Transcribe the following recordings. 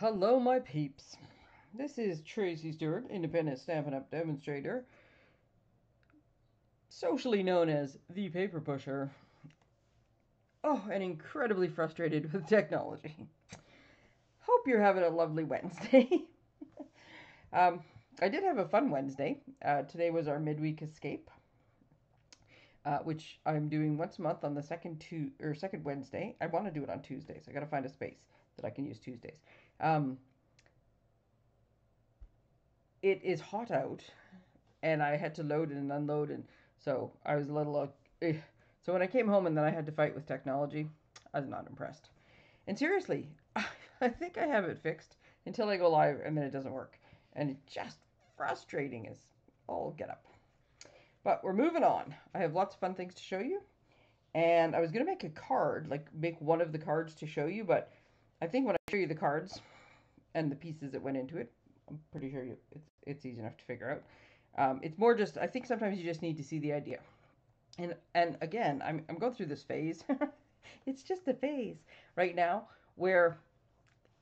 Hello, my peeps. This is Tracey Stewart, independent Stampin' Up! demonstrator, socially known as the Paper Pusher. Oh, and incredibly frustrated with technology. Hope you're having a lovely Wednesday. um, I did have a fun Wednesday. Uh, today was our midweek escape, uh, which I'm doing once a month on the second two or second Wednesday. I want to do it on Tuesdays. I got to find a space that I can use Tuesdays. Um, it is hot out, and I had to load and unload, and so I was a little. Uh, eh. So when I came home and then I had to fight with technology, I was not impressed. And seriously, I think I have it fixed until I go live, and then it doesn't work, and it's just frustrating as all get up. But we're moving on. I have lots of fun things to show you. And I was going to make a card, like make one of the cards to show you, but I think when I show you the cards and the pieces that went into it, I'm pretty sure you, it's, it's easy enough to figure out. Um, it's more just, I think sometimes you just need to see the idea. And, and again, I'm, I'm going through this phase. it's just a phase right now where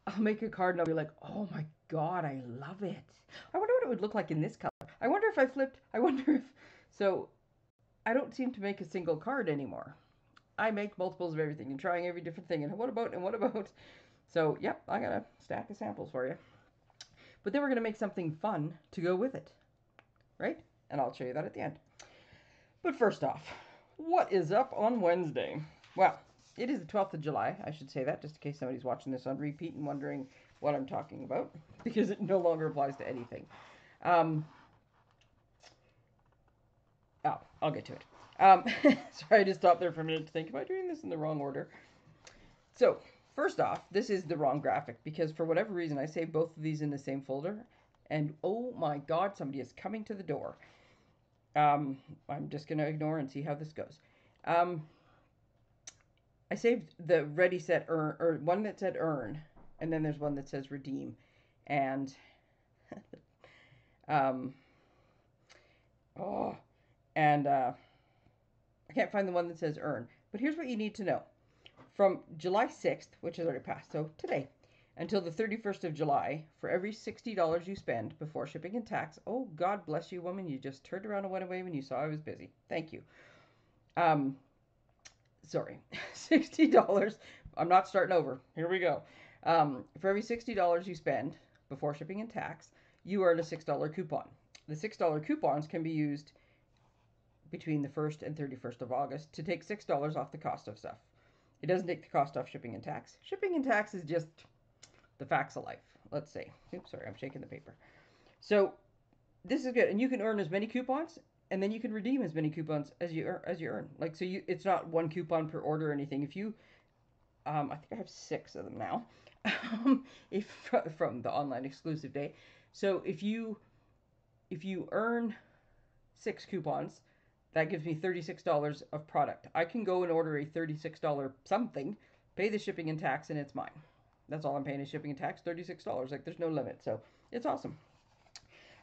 I'll make a card and I'll be like, oh my God, I love it. I wonder what it would look like in this color. I wonder if I flipped, I wonder if, so I don't seem to make a single card anymore. I make multiples of everything and trying every different thing. And what about, and what about? So, yep, I got a stack of samples for you. But then we're going to make something fun to go with it, right? And I'll show you that at the end. But first off, what is up on Wednesday? Well, it is the 12th of July. I should say that just in case somebody's watching this on repeat and wondering what I'm talking about because it no longer applies to anything. Um, oh, I'll get to it. Um, sorry, I just stopped there for a minute to think, am I doing this in the wrong order? So, first off, this is the wrong graphic because for whatever reason I saved both of these in the same folder and oh my god, somebody is coming to the door. Um, I'm just going to ignore and see how this goes. Um, I saved the ready set earn, or one that said earn, and then there's one that says redeem. And, um, oh, and, uh, I can't find the one that says earn. But here's what you need to know. From July 6th, which has already passed, so today, until the 31st of July, for every $60 you spend before shipping and tax, oh, God bless you, woman, you just turned around and went away when you saw I was busy. Thank you. Um, sorry, $60. I'm not starting over. Here we go. Um, for every $60 you spend before shipping and tax, you earn a $6 coupon. The $6 coupons can be used between the 1st and 31st of August to take $6 off the cost of stuff. It doesn't take the cost off shipping and tax. Shipping and tax is just the facts of life. Let's say. Oops, sorry, I'm shaking the paper. So this is good, and you can earn as many coupons, and then you can redeem as many coupons as you earn, as you earn. Like so, you it's not one coupon per order or anything. If you, um, I think I have six of them now, if from the online exclusive day. So if you, if you earn six coupons, that gives me $36 of product. I can go and order a $36 something, pay the shipping and tax, and it's mine. That's all I'm paying is shipping and tax, $36. Like, there's no limit. So, it's awesome.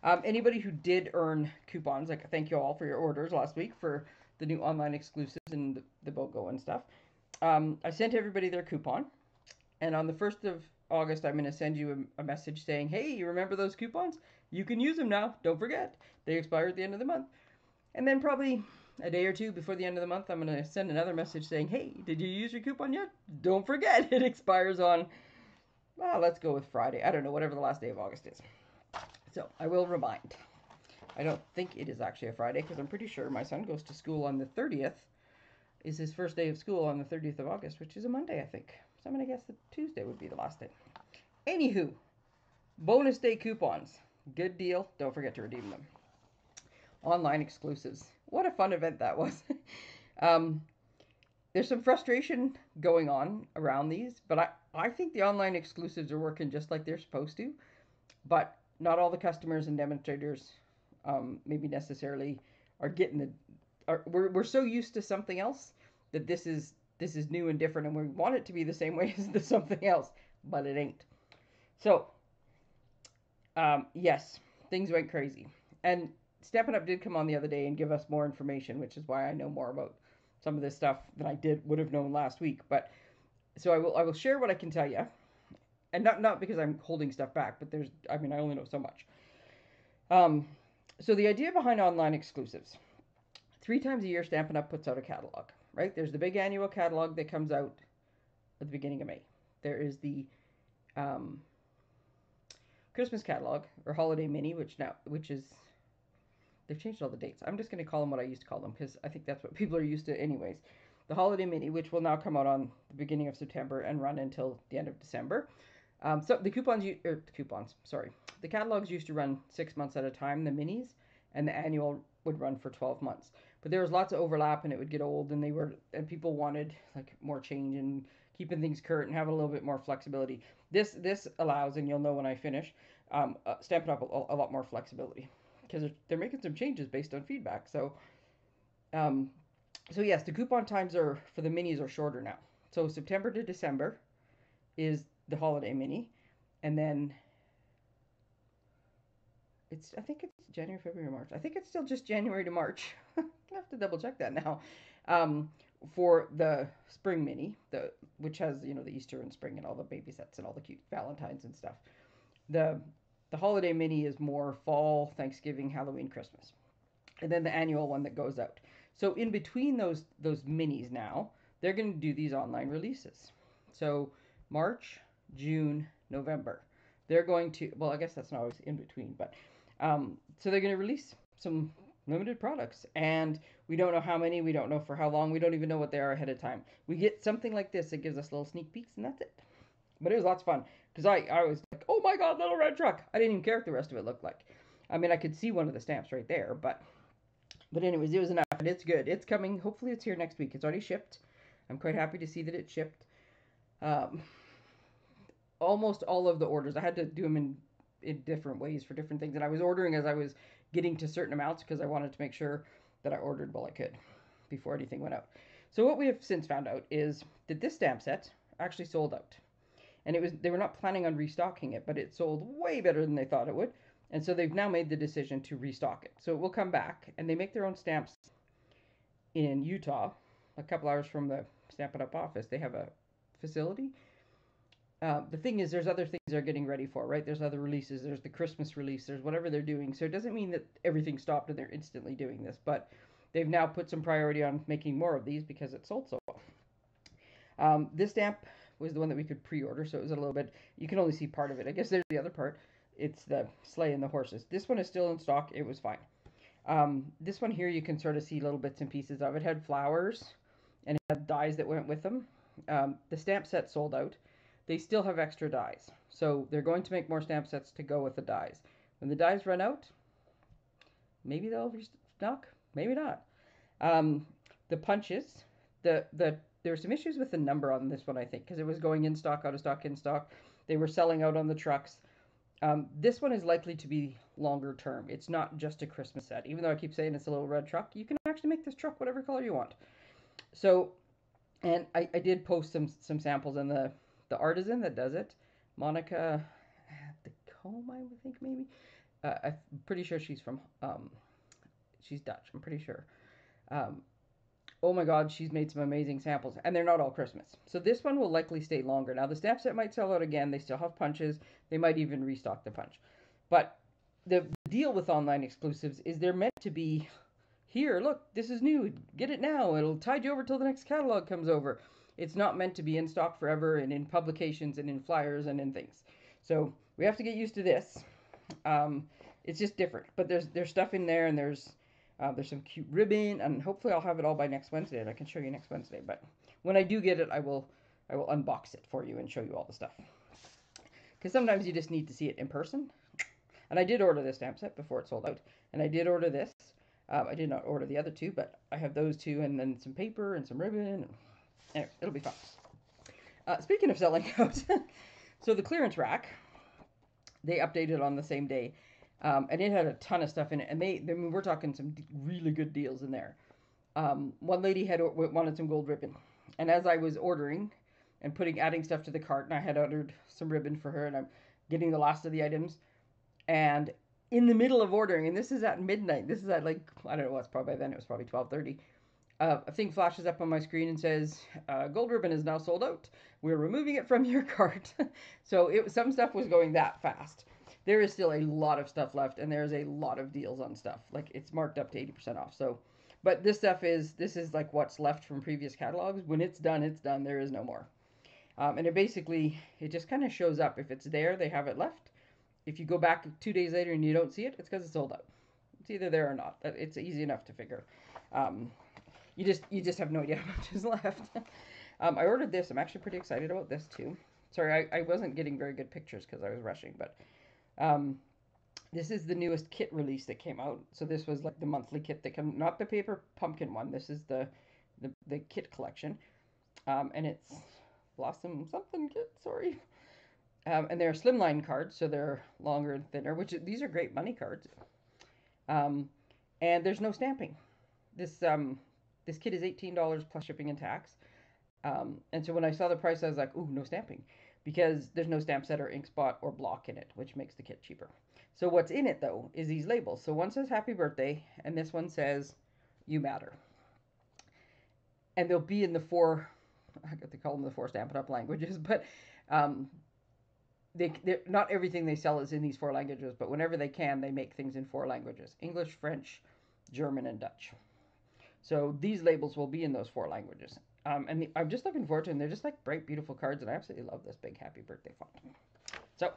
Um, anybody who did earn coupons, like, thank you all for your orders last week for the new online exclusives and the, the BOGO and stuff. Um, I sent everybody their coupon. And on the 1st of August, I'm going to send you a, a message saying, hey, you remember those coupons? You can use them now. Don't forget. They expire at the end of the month. And then probably a day or two before the end of the month, I'm going to send another message saying, hey, did you use your coupon yet? Don't forget, it expires on, well, let's go with Friday. I don't know, whatever the last day of August is. So I will remind. I don't think it is actually a Friday because I'm pretty sure my son goes to school on the 30th. Is his first day of school on the 30th of August, which is a Monday, I think. So I'm going to guess that Tuesday would be the last day. Anywho, bonus day coupons. Good deal. Don't forget to redeem them online exclusives. What a fun event that was. um, there's some frustration going on around these, but I, I think the online exclusives are working just like they're supposed to. But not all the customers and demonstrators um, maybe necessarily are getting the. Are, we're, we're so used to something else that this is this is new and different, and we want it to be the same way as the something else, but it ain't. So, um, yes, things went crazy, and Stampin' Up did come on the other day and give us more information, which is why I know more about some of this stuff than I did would have known last week. But so I will I will share what I can tell you, and not not because I'm holding stuff back, but there's I mean I only know so much. Um, so the idea behind online exclusives, three times a year, Stampin' Up puts out a catalog. Right? There's the big annual catalog that comes out at the beginning of May. There is the um, Christmas catalog or holiday mini, which now which is they've changed all the dates. I'm just going to call them what I used to call them because I think that's what people are used to anyways. The holiday mini, which will now come out on the beginning of September and run until the end of December. Um, so the coupons, or er, the coupons, sorry, the catalogs used to run six months at a time, the minis, and the annual would run for 12 months. But there was lots of overlap, and it would get old, and they were, and people wanted like more change and keeping things current and having a little bit more flexibility. This this allows, and you'll know when I finish, um, uh, Stampin' Up a, a, lot more flexibility because they're, making some changes based on feedback. So, um, so yes, the coupon times are for the minis are shorter now. So September to December is the holiday mini, and then it's I think it's January, February, March. I think it's still just January to March. I have to double check that now. Um, for the spring mini, the which has you know the Easter and spring and all the baby sets and all the cute Valentines and stuff. The the holiday mini is more fall, Thanksgiving, Halloween, Christmas, and then the annual one that goes out. So in between those those minis now, they're going to do these online releases. So March, June, November, they're going to. Well, I guess that's not always in between, but um, so they're going to release some limited products and we don't know how many we don't know for how long we don't even know what they are ahead of time we get something like this that gives us little sneak peeks and that's it but it was lots of fun because I, I was my god little red truck. I didn't even care what the rest of it looked like. I mean i could see one of the stamps right there but but anyways it was enough and it's good. It's coming. Hopefully it's here next week. It's already shipped. I'm quite happy to see that it shipped. Um, almost all of the orders i had to do them in in different ways for different things and i was ordering as i was getting to certain amounts because I wanted to make sure that I ordered while I could before anything went out. So what we have since found out is that this stamp set actually sold out. And it was they were not planning on restocking it, but it sold way better than they thought it would. And so they've now made the decision to restock it. So it will come back and they make their own stamps in Utah, a couple hours from the Stampin' Up office. They have a facility uh, the thing is, there's other things they're getting ready for, right? There's other releases. There's the Christmas release. There's whatever they're doing. So it doesn't mean that everything stopped and they're instantly doing this, but they've now put some priority on making more of these because it sold so well. Um, this stamp was the one that we could pre-order, so it was a little bit. You can only see part of it. I guess there's the other part. It's the sleigh and the horses. This one is still in stock. It was fine. Um, this one here, you can sort of see little bits and pieces of it. Had flowers and had dies that went with them. Um, the stamp set sold out they still have extra dies. So they're going to make more stamp sets to go with the dies. When the dies run out, maybe they'll restock, maybe not. Um, the punches, the the there were some issues with the number on this one, I think, because it was going in stock, out of stock, in stock. They were selling out on the trucks. Um, this one is likely to be longer term. It's not just a Christmas set. Even though I keep saying it's a little red truck, you can actually make this truck whatever color you want. So, and I, I did post some some samples in the the artisan that does it, Monica the comb, I would think maybe. Uh, I'm pretty sure she's from um, she's Dutch. I'm pretty sure. Um, oh my God, she's made some amazing samples, and they're not all Christmas. So this one will likely stay longer. Now the stamp set might sell out again. They still have punches. They might even restock the punch. But the deal with online exclusives is they're meant to be here. Look, this is new. Get it now. It'll tide you over till the next catalog comes over. It's not meant to be in stock forever and in publications and in flyers and in things. So we have to get used to this. Um, it's just different, but there's there's stuff in there and there's uh, there's some cute ribbon and hopefully I'll have it all by next Wednesday and I can show you next Wednesday. But when I do get it, I will I will unbox it for you and show you all the stuff. Because sometimes you just need to see it in person. And I did order this stamp set before it sold out. And I did order this. Um, I did not order the other two, but I have those two and then some paper and some ribbon. And Anyway, it'll be fun. Uh, speaking of selling out, so the clearance rack, they updated on the same day, um, and it had a ton of stuff in it. And they, I mean, we're talking some really good deals in there. Um, one lady had wanted some gold ribbon, and as I was ordering and putting adding stuff to the cart, and I had ordered some ribbon for her, and I'm getting the last of the items, and in the middle of ordering, and this is at midnight. This is at like I don't know what's probably then it was probably twelve thirty uh, a thing flashes up on my screen and says, uh, "Gold ribbon is now sold out. We're removing it from your cart." so it some stuff was going that fast. There is still a lot of stuff left, and there's a lot of deals on stuff. Like it's marked up to eighty percent off. So, but this stuff is this is like what's left from previous catalogs. When it's done, it's done. There is no more. Um, and it basically it just kind of shows up. If it's there, they have it left. If you go back two days later and you don't see it, it's because it's sold out. It's either there or not. It's easy enough to figure. Um, you just you just have no idea how much is left. um, I ordered this. I'm actually pretty excited about this too. Sorry, I, I wasn't getting very good pictures because I was rushing, but um, this is the newest kit release that came out. So this was like the monthly kit that came, not the paper pumpkin one. This is the the, the kit collection, um, and it's Blossom something kit. Sorry. Um, and they're slimline cards, so they're longer and thinner. Which these are great money cards. Um, and there's no stamping. This um, this kit is $18 plus shipping and tax. Um, and so when I saw the price, I was like, ooh, no stamping. Because there's no stamp set or ink spot or block in it, which makes the kit cheaper. So what's in it, though, is these labels. So one says happy birthday, and this one says you matter. And they'll be in the four, I got to call them the four Stampin' Up languages, but um, they, not everything they sell is in these four languages, but whenever they can, they make things in four languages English, French, German, and Dutch. So these labels will be in those four languages. Um, and the, I'm just looking forward to them. They're just like bright, beautiful cards, and I absolutely love this big happy birthday font. So,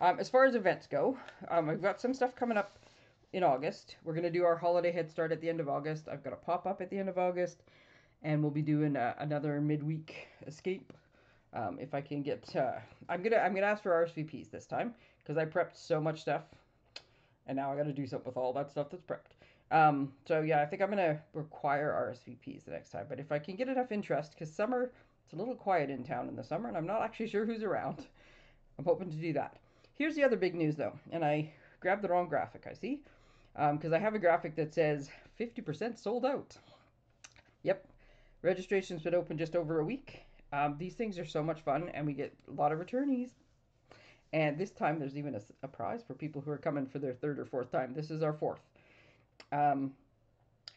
um, as far as events go, um, I've got some stuff coming up in August. We're going to do our holiday head start at the end of August. I've got a pop up at the end of August, and we'll be doing uh, another midweek escape. Um, if I can get, uh, I'm gonna I'm gonna ask for RSVPs this time because I prepped so much stuff, and now I got to do something with all that stuff that's prepped. Um, so yeah, I think I'm gonna require RSVPs the next time. But if I can get enough interest, because summer it's a little quiet in town in the summer, and I'm not actually sure who's around. I'm hoping to do that. Here's the other big news though, and I grabbed the wrong graphic. I see, because um, I have a graphic that says 50% sold out. Yep, registration's been open just over a week. Um, these things are so much fun, and we get a lot of returnees. And this time, there's even a, a prize for people who are coming for their third or fourth time. This is our fourth. Um,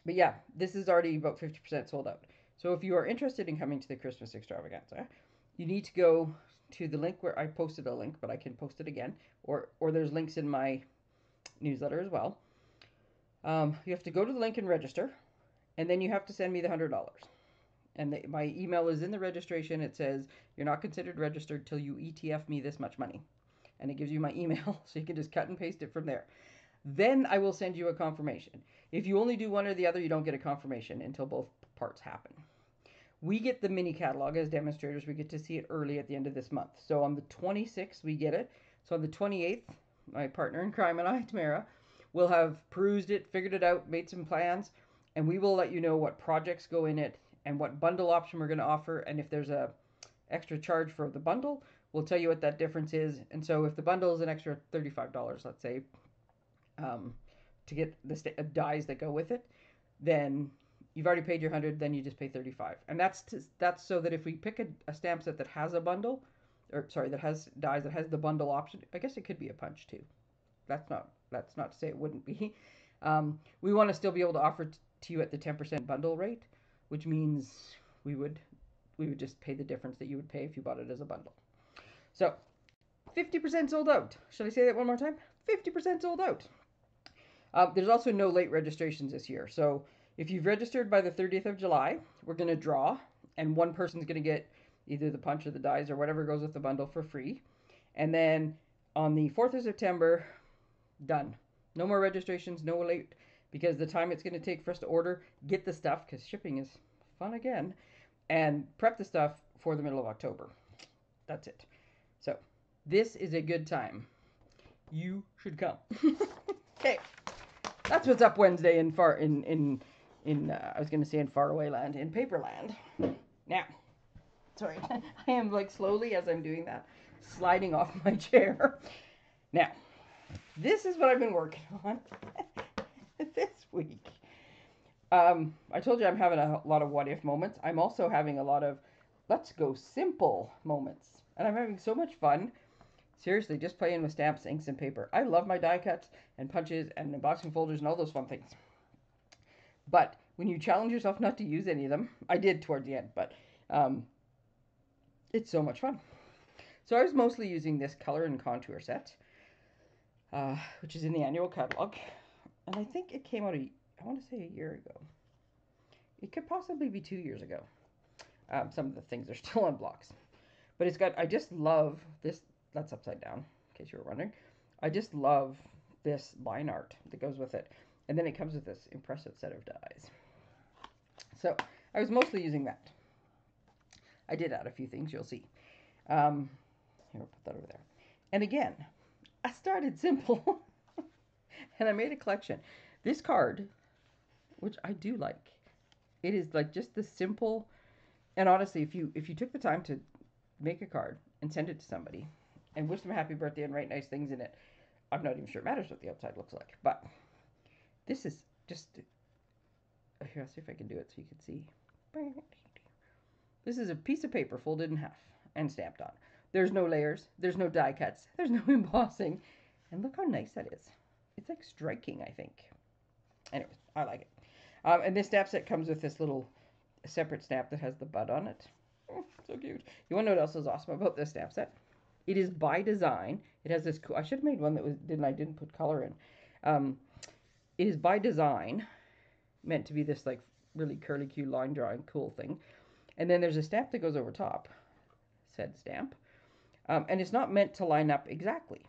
but yeah, this is already about 50% sold out. So if you are interested in coming to the Christmas extravaganza, you need to go to the link where I posted a link, but I can post it again, or or there's links in my newsletter as well. Um, you have to go to the link and register, and then you have to send me the hundred dollars. And the, my email is in the registration. It says you're not considered registered till you ETF me this much money, and it gives you my email, so you can just cut and paste it from there. Then I will send you a confirmation. If you only do one or the other, you don't get a confirmation until both parts happen. We get the mini catalog as demonstrators. We get to see it early at the end of this month. So on the 26th, we get it. So on the 28th, my partner in crime and I, Tamara, will have perused it, figured it out, made some plans, and we will let you know what projects go in it and what bundle option we're going to offer. And if there's a extra charge for the bundle, we'll tell you what that difference is. And so if the bundle is an extra $35, let's say, um, to get the st- uh, dies that go with it, then you've already paid your 100 then you just pay 35 and that's to, that's so that if we pick a, a, stamp set that has a bundle or sorry that has dies that has the bundle option i guess it could be a punch too. That's not that's not to say it wouldn't be. Um, we want to still be able to offer t- to you at the 10% bundle rate which means we would we would just pay the difference that you would pay if you bought it as a bundle. So 50% sold out. Should i say that one more time? 50% sold out uh, there's also no late registrations this year. So if you've registered by the 30th of July, we're going to draw, and one person's going to get either the punch or the dies or whatever goes with the bundle for free. And then on the 4th of September, done. No more registrations, no late, because the time it's going to take for us to order, get the stuff, because shipping is fun again, and prep the stuff for the middle of October. That's it. So this is a good time. You should come. okay. That's what's up Wednesday in far in in in uh, I was to say in faraway land in paperland. Now, sorry, I am like slowly as I'm doing that sliding off my chair. Now, this is what I've been working on this week. Um, I told you I'm having a lot of what if moments. I'm also having a lot of let's go simple moments. And I'm having so much fun Seriously, just playing with stamps, inks, and paper. I love my die cuts and punches and embossing folders and all those fun things. But when you challenge yourself not to use any of them. I did towards the end, but um, it's so much fun. So I was mostly using this color and contour set, uh, which is in the annual catalog. And I think it came out, a, I want to say a year ago. It could possibly be two years ago. Um, some of the things are still on blocks. But it's got, I just love this, that's upside down, in case you were wondering. I just love this line art that goes with it. And then it comes with this impressive set of dies. So I was mostly using that. I did add a few things, you'll see. Um, here, I'll put that over there. And again, I started simple and I made a collection. This card, which I do like, it is like just the simple, and honestly, if you if you took the time to make a card and send it to somebody and wish them a happy birthday and write nice things in it, I'm not even sure it matters what the outside looks like. But this is just, here, I'll see if I can do it so you can see. This is a piece of paper folded in half and stamped on. There's no layers, there's no die cuts, there's no embossing. And look how nice that is. It's like striking, I think. Anyways, I like it. Um, and this stamp set comes with this little separate stamp that has the bud on it. Oh, so cute. You want to know what else is awesome about this stamp set? It is by design. It has this. I should have made one that was didn't I didn't put color in. Um, it is by design meant to be this like really curly cute line drawing cool thing. And then there's a stamp that goes over top, said stamp. Um, and it's not meant to line up exactly,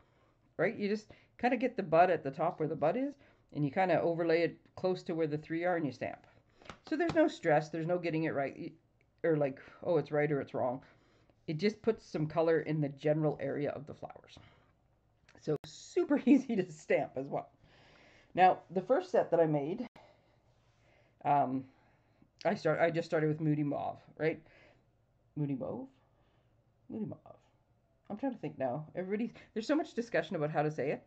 right? You just kind of get the bud at the top where the bud is, and you kind of overlay it close to where the three are and you stamp. So there's no stress, there's no getting it right, or like, oh, it's right or it's wrong. It just puts some color in the general area of the flowers. So super easy to stamp as well. Now, the first set that I made, um, I start. I just started with Moody Mauve, right? Moody Mauve? Moody Mauve. I'm trying to think now. Everybody, there's so much discussion about how to say it.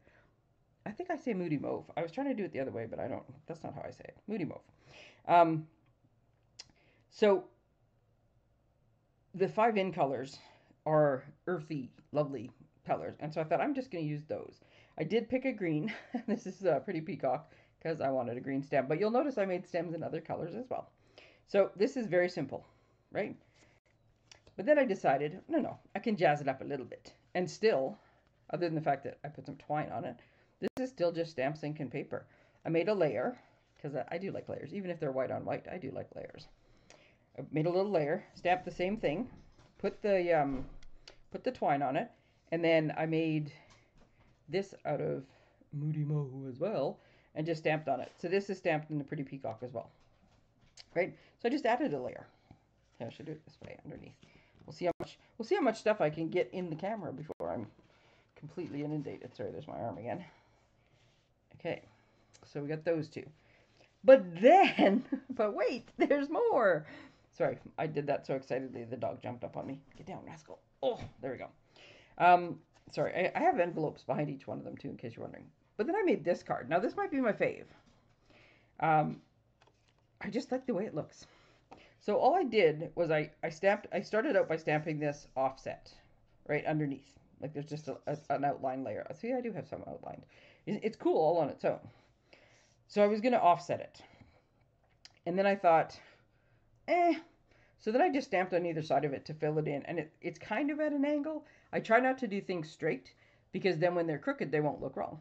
I think I say Moody Mauve. I was trying to do it the other way, but I don't. That's not how I say it. Moody Mauve. Um, so the five in colors are earthy, lovely colors, and so I thought I'm just going to use those. I did pick a green. this is a pretty peacock because I wanted a green stem, but you'll notice I made stems in other colors as well. So this is very simple, right? But then I decided, no, no, I can jazz it up a little bit. And still, other than the fact that I put some twine on it, this is still just stamp, ink, and paper. I made a layer, because I do like layers. Even if they're white on white, I do like layers. Made a little layer, stamped the same thing, put the, um, put the twine on it, and then I made this out of Moody Mauve as well, and just stamped on it. So this is stamped in the Pretty Peacock as well. Right? So I just added a layer. I should do it this way underneath. We'll see how much we'll see how much stuff I can get in the camera before I'm completely inundated. Sorry, there's my arm again. Okay, so we got those two. But then, but wait, there's more. Sorry, I did that so excitedly the dog jumped up on me. Get down, rascal. Oh, there we go. Um, sorry, I, I have envelopes behind each one of them too, in case you're wondering. But then I made this card. Now this might be my fave. Um, I just like the way it looks. So all I did was I, I stamped, I started out by stamping this offset right underneath. Like there's just a, a, an outline layer. See, I do have some outlined. It's cool all on its own. So I was going to offset it. And then I thought, eh. So then I just stamped on either side of it to fill it in. And it, it's kind of at an angle. I try not to do things straight because then when they're crooked, they won't look wrong.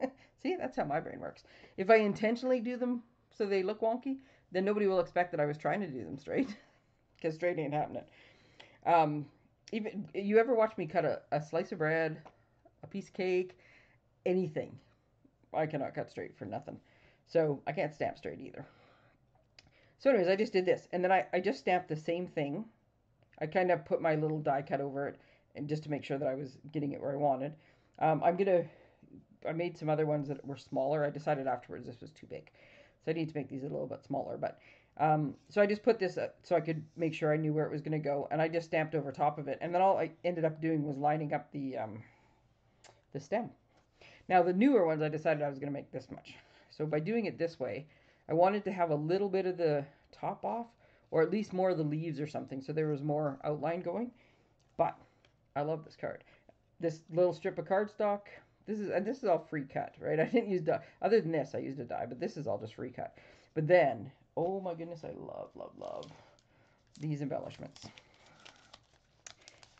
See, that's how my brain works. If I intentionally do them so they look wonky, then nobody will expect that I was trying to do them straight because straight ain't happening. Um, even you ever watch me cut a, a slice of bread, a piece of cake, anything? I cannot cut straight for nothing. So I can't stamp straight either. So anyways, I just did this. And then I, I just stamped the same thing. I kind of put my little die cut over it and just to make sure that I was getting it where I wanted. Um, I'm going to, I made some other ones that were smaller. I decided afterwards this was too big. So I need to make these a little bit smaller. But um, so I just put this up so I could make sure I knew where it was going to go. And I just stamped over top of it. And then all I ended up doing was lining up the, um, the stem. Now the newer ones, I decided I was going to make this much. So by doing it this way, I wanted to have a little bit of the top off, or at least more of the leaves or something, so there was more outline going. But I love this card. This little strip of cardstock, this is and this is all free cut, right? I didn't use die. Other than this, I used a die, but this is all just free cut. But then, oh my goodness, I love, love, love these embellishments.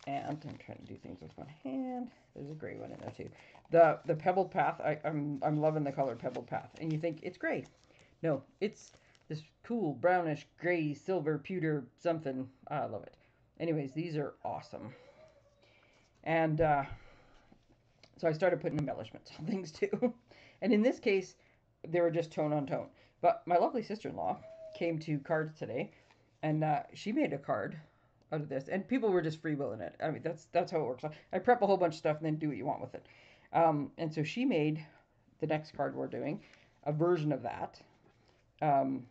And I'm trying to do things with one hand. There's a gray one in there too. The the pebbled path, I, I'm I'm loving the color pebbled path. And you think it's gray. No, it's this cool brownish gray silver pewter something. I love it. Anyways, these are awesome. And uh, so I started putting embellishments on things too. and in this case, they were just tone on tone. But my lovely sister-in-law came to cards today, and uh, she made a card out of this, and people were just freewheeling it. I mean, that's that's how it works. I prep a whole bunch of stuff and then do what you want with it. Um, and so she made the next card we're doing a version of that um,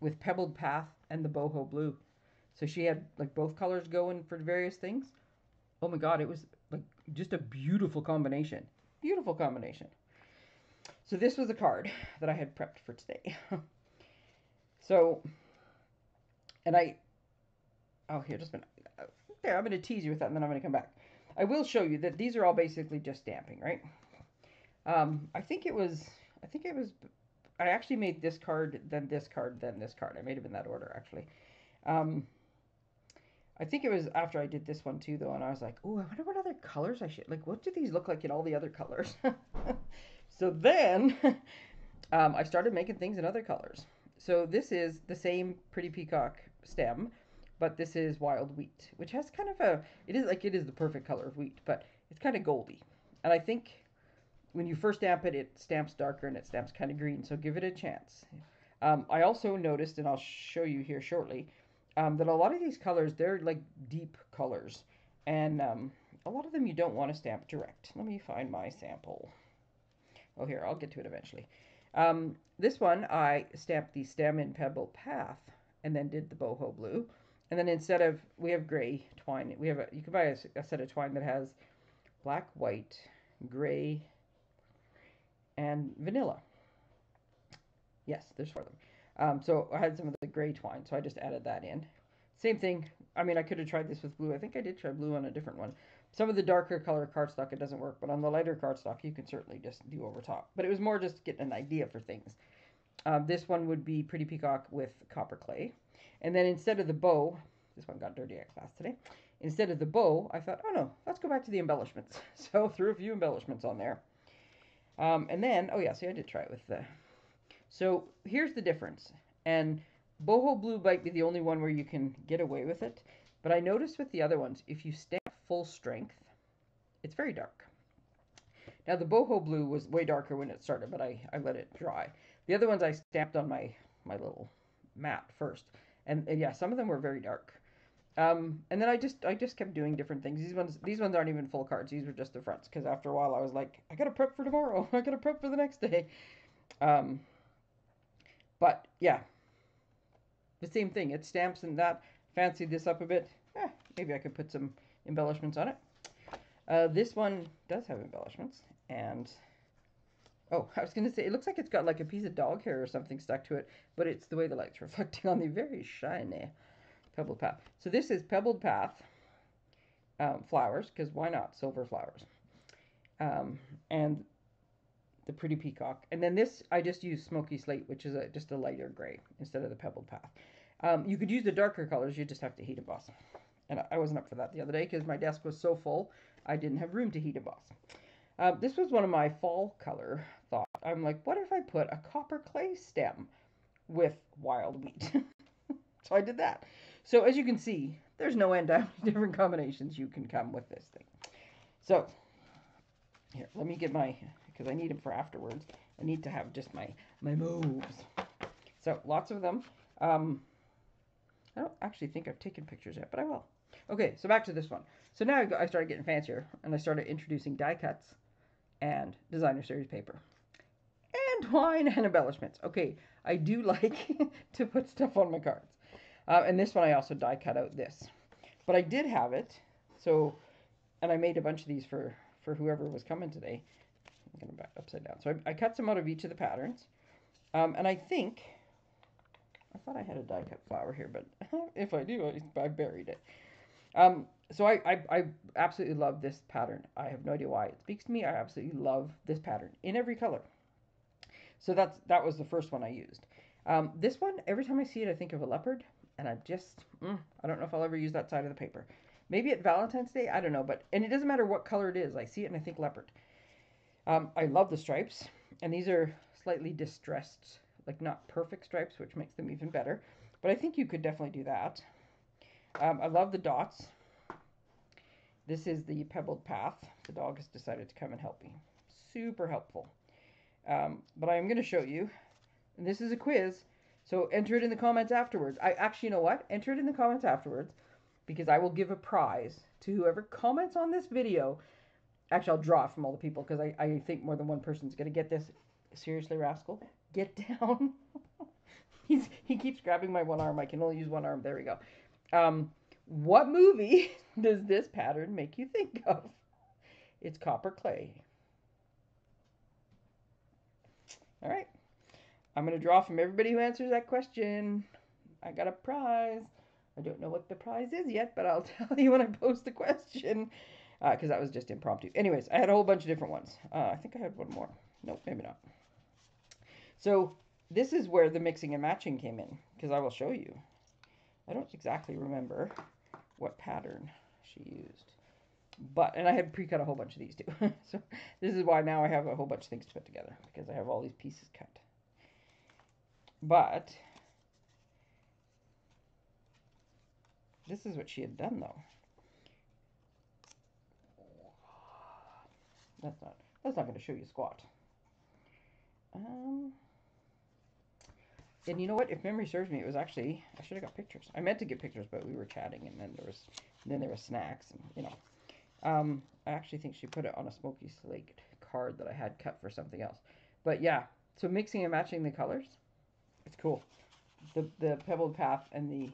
with Pebbled Path and the boho blue. So she had like both colors going for various things. Oh my god, it was like just a beautiful combination. Beautiful combination. So this was a card that I had prepped for today. so, and I Oh, here, just a minute. There, I'm going to tease you with that, and then I'm going to come back. I will show you that these are all basically just stamping, right? Um, I think it was, I think it was, I actually made this card, then this card, then this card. I made them in that order, actually. Um, I think it was after I did this one too, though, and I was like, oh, I wonder what other colors I should, like, what do these look like in all the other colors? so then um, I started making things in other colors. So this is the same Pretty Peacock stem, but this is wild wheat, which has kind of a, it is like it is the perfect color of wheat, but it's kind of goldy. And I think when you first stamp it, it stamps darker and it stamps kind of green, so give it a chance. Um, I also noticed, and I'll show you here shortly, um, that a lot of these colors, they're like deep colors. And um, a lot of them you don't want to stamp direct. Let me find my sample. Oh, here, I'll get to it eventually. Um, this one, I stamped the stem in Pebble Path and then did the boho blue. And then instead of, we have gray twine. We have a, you can buy a, a set of twine that has black, white, gray, and vanilla. Yes, there's four of them. Um, so I had some of the gray twine, so I just added that in. Same thing. I mean, I could have tried this with blue. I think I did try blue on a different one. Some of the darker color cardstock, it doesn't work, but on the lighter cardstock, you can certainly just do over top. But it was more just getting an idea for things. Um, this one would be Pretty Peacock with copper clay. And then instead of the bow, this one got dirty at class today. Instead of the bow, I thought, oh no, let's go back to the embellishments. So threw a few embellishments on there. Um, and then, oh yeah, see, I did try it with the. So here's the difference. And boho blue might be the only one where you can get away with it. But I noticed with the other ones, if you stamp full strength, it's very dark. Now the boho blue was way darker when it started, but I, I let it dry. The other ones I stamped on my, my little mat first and, and yeah, some of them were very dark. Um, and then I just I just kept doing different things. These ones these ones aren't even full cards. These were just the fronts because after a while I was like, I gotta prep for tomorrow. I gotta prep for the next day. Um, but yeah, the same thing. It stamps and that. Fancied this up a bit. Eh, maybe I could put some embellishments on it. Uh, this one does have embellishments, and Oh, I was to say, it looks like it's got like a piece of dog hair or something stuck to it, but it's the way the light's reflecting on the very shiny pebbled path. So this is pebbled path um, flowers, because why not? Silver flowers. Um, and the pretty peacock. And then this, I just use smoky slate, which is a, just a lighter gray instead of the pebbled path. Um, you could use the darker colors, you just have to heat emboss. And I wasn't up for that the other day because my desk was so full, I didn't have room to heat emboss. Uh, this was one of my fall color thought. I'm like, what if I put a copper clay stem with wild wheat? so I did that. So as you can see, there's no end to how many different combinations you can come with this thing. So here, let me get my, because I need them for afterwards. I need to have just my, my moves. So lots of them. Um, I don't actually think I've taken pictures yet, but I will. Okay, so back to this one. So now I started getting fancier, and I started introducing die cuts and designer series paper. And wine and embellishments. Okay, I do like to put stuff on my cards. Uh, and this one I also die cut out this. But I did have it, so, and I made a bunch of these for, for whoever was coming today. I'm going to back upside down. So I, I, cut some out of each of the patterns. Um, and I think, I thought I had a die cut flower here, but if I do, I, I buried it. Um, so I, I, I absolutely love this pattern. I have no idea why it speaks to me. I absolutely love this pattern in every color. So that's that was the first one I used. Um, this one, every time I see it, I think of a leopard, and I just, mm, I don't know if I'll ever use that side of the paper. Maybe at Valentine's Day, I don't know, but, and it doesn't matter what color it is, I see it and I think leopard. Um, I love the stripes, and these are slightly distressed, like not perfect stripes, which makes them even better, but I think you could definitely do that. Um, I love the dots. This is the pebbled path. The dog has decided to come and help me. Super helpful. Um, but I am going to show you, and this is a quiz, so enter it in the comments afterwards. I actually, you know what? Enter it in the comments afterwards because I will give a prize to whoever comments on this video. Actually, I'll draw from all the people because I, I think more than one person's going to get this. Seriously, rascal, get down. He's, he keeps grabbing my one arm. I can only use one arm. There we go. Um, what movie does this pattern make you think of? It's copper clay. All right. I'm going to draw from everybody who answers that question. I got a prize. I don't know what the prize is yet, but I'll tell you when I post the question because uh, that was just impromptu. Anyways, I had a whole bunch of different ones. Uh, I think I had one more. Nope, maybe not. So this is where the mixing and matching came in because I will show you. I don't exactly remember what pattern she used. But, and I had pre-cut a whole bunch of these too. so this is why now I have a whole bunch of things to put together because I have all these pieces cut. But, this is what she had done though. That's not, that's not going to show you squat. Um, and you know what? If memory serves me, it was actually I should have got pictures. I meant to get pictures, but we were chatting, and then there was then there was snacks, and you know. Um, I actually think she put it on a smoky slate card that I had cut for something else. But yeah, so mixing and matching the colors, it's cool. The the pebbled path and the